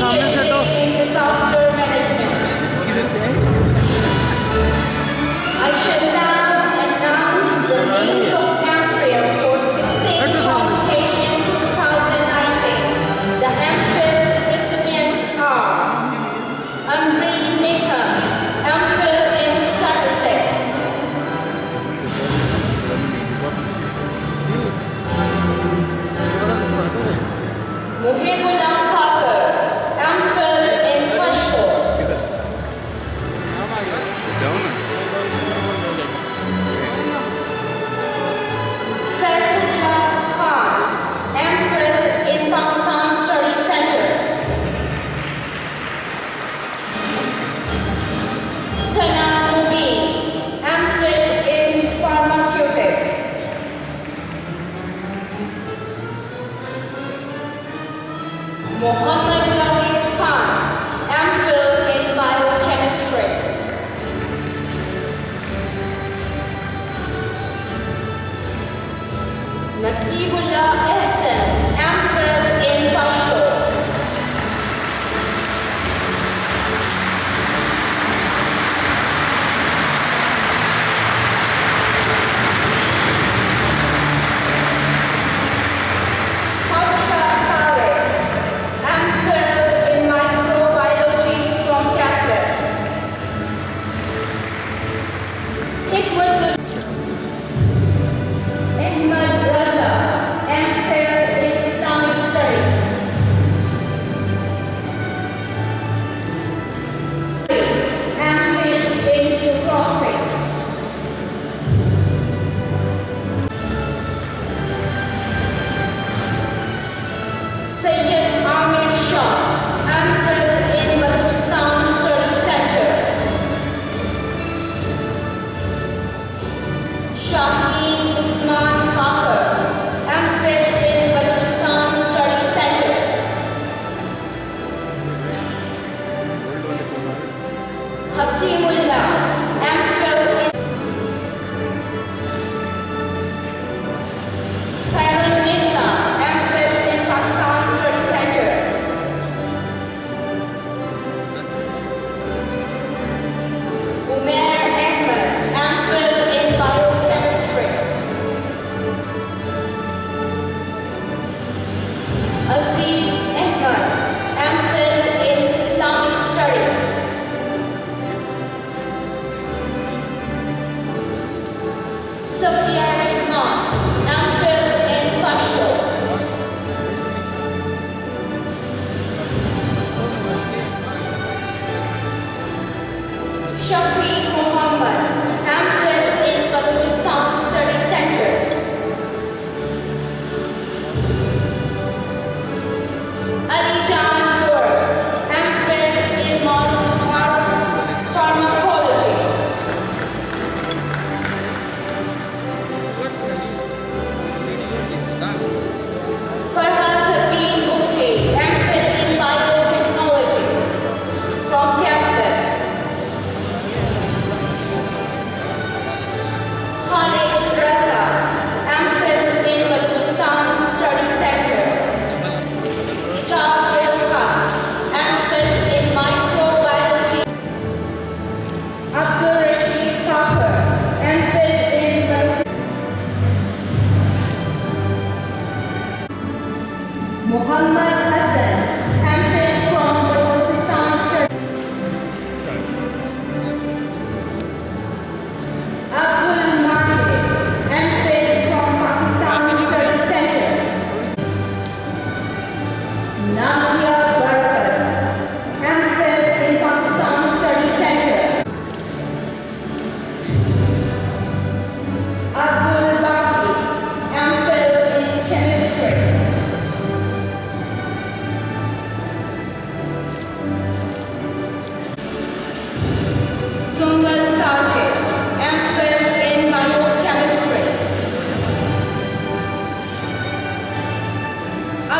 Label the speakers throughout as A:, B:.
A: सामने
B: Mohammad Jawed Khan, MPhil in biochemistry. Nakibullah S. Aziz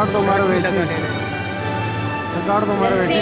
B: सरकार तो हमारा वैसे सरकार तो हमारा वैसे